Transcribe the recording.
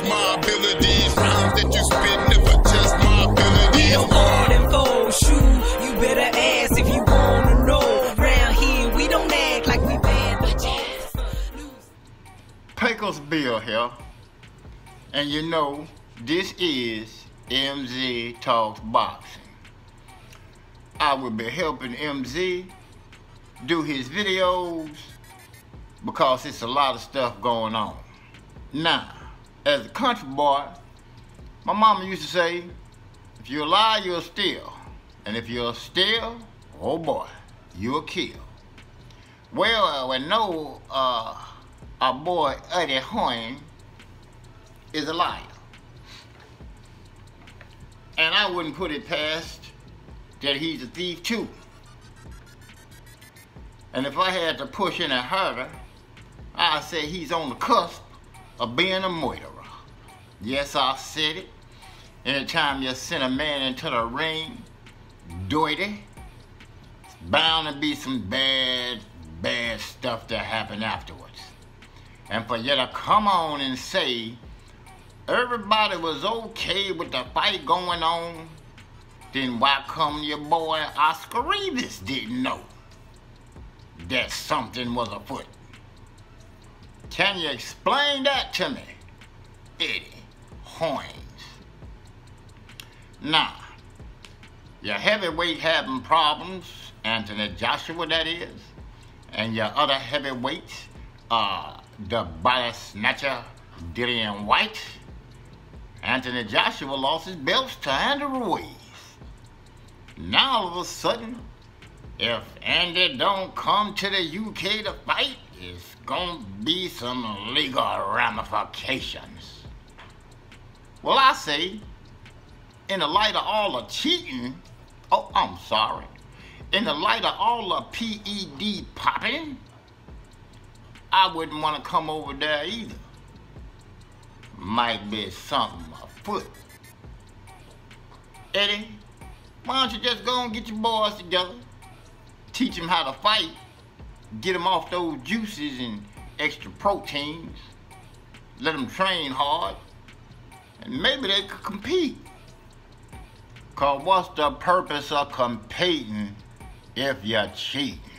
just my abilities. Rhymes that you spit never just my abilities. No more than four shoe. You better ask if you wanna know. Round here, we don't act like we bad bitches. Pecos Bill here. And you know, this is MZ Talks Boxing. I will be helping MZ do his videos because it's a lot of stuff going on. Now, as a country boy, my mama used to say, if you lie, you'll steal. And if you'll steal, oh boy, you'll kill. Well, uh, we know uh, our boy Eddie Hearn is a liar. And I wouldn't put it past that he's a thief too. And if I had to push any harder, I'd say he's on the cusp of being a murderer. Yes, I said it. Anytime you send a man into the ring, dirty, it's bound to be some bad, bad stuff that happen afterwards. And for you to come on and say everybody was okay with the fight going on, then why come your boy Oscar Rivas didn't know that something was afoot? Can you explain that to me, Eddie Hearns? Now, your heavyweight having problems, Anthony Joshua that is, and your other heavyweights, uh, the body snatcher Dillian Whyte, Anthony Joshua lost his belts to Andy Ruiz. Now all of a sudden, if Andy don't come to the UK to fight, it's gonna be some legal ramifications. Well, I say, in the light of all the cheating, oh, I'm sorry, in the light of all the PED popping, I wouldn't want to come over there either. Might be something afoot. Eddie, why don't you just go and get your boys together, teach them how to fight, get them off those juices and extra proteins, let them train hard, and maybe they could compete. Cause what's the purpose of competing if you're cheating?